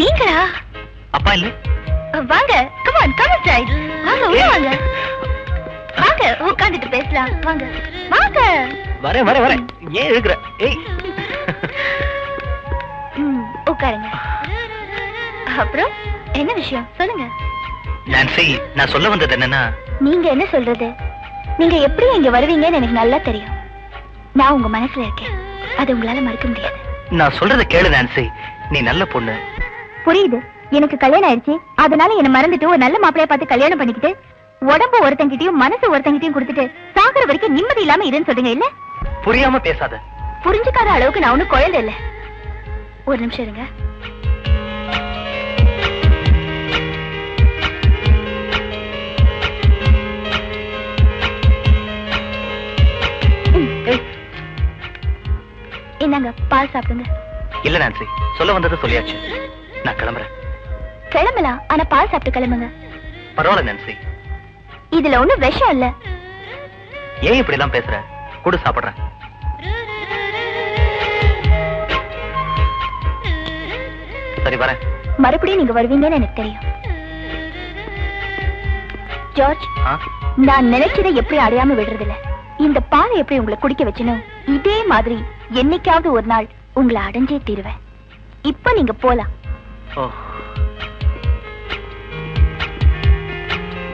நீங்களா? அப்பா இல்ல. வாங்க. கமான் கம் சைட் வாங்க உள்ள வாங்க. வாங்க உட்கார்ந்துட்டு பேசலாம். வாங்க. வாங்க. வரேன் வரேன் வரேன். ஏன் இருக்கிற ஏய். உட்காருங்க. அப்புறம் என்ன விஷயம்? சொல்லுங்க. நான்சி நான் சொல்ல வந்தது என்னன்னா நீங்க என்ன சொல்றது? நீங்க எப்படி இங்க வருவீங்கன்னு எனக்கு நல்லா தெரியும். நான் உங்க மனசுல இருக்கேன். அது உங்களால மறக்க முடியாது. நான் சொல்றத கேளு நான்சி நீ நல்ல பொண்ணு. புரியுது. எனக்கு கல்யாணம் ஆயிடுச்சு. அதனால என்ன மறந்துட்டு ஒரு நல்ல மாப்பிளைய பார்த்து கல்யாணம் பண்ணிக்கிட்டு உடம்பு ஒருத்தங்கிட்டயும் மனசு ஒருத்தங்கிட்டயும் கொடுத்துட்டு சாகுற வரைக்கும் நிம்மதி இல்லாம இருன்னு சொல்றீங்க இல்ல? புரியாம பேசாத. புரிஞ்சுக்காத அளவுக்கு நான் ஒண்ணும் குழந்தை இல்ல. ஒரு நிமிஷம் இருங்க. இந்தாங்க பால் சாப்பிடுங்க. இல்ல நான்சி. சொல்ல வந்ததை சொல்லியாச்சு. நான் கிளம்புறேன். கிளம்பலாம் ஆனா பால் சாப்பிட்டு கிளம்புங்க. பரவாயில்ல நான்சி இதுல ஒண்ணும் விஷம் இல்ல. ஏன் இப்படி எல்லாம் பேசுற? கூட சாப்பிடுறேன். சரி வரேன். மறுபடியும் நீங்க வருவீங்கன்னு எனக்கு தெரியும். ஜார்ஜ்? நான் நினைச்சதை எப்படி அடையாம விடுறதில்ல. இந்த பாலை எப்படி உங்களை குடிக்க வச்சனோ இதே மாதிரி என்னைக்காவது ஒரு நாள் உங்களை அடைஞ்சே தீருவேன். இப்ப நீங்க போலாம். 哦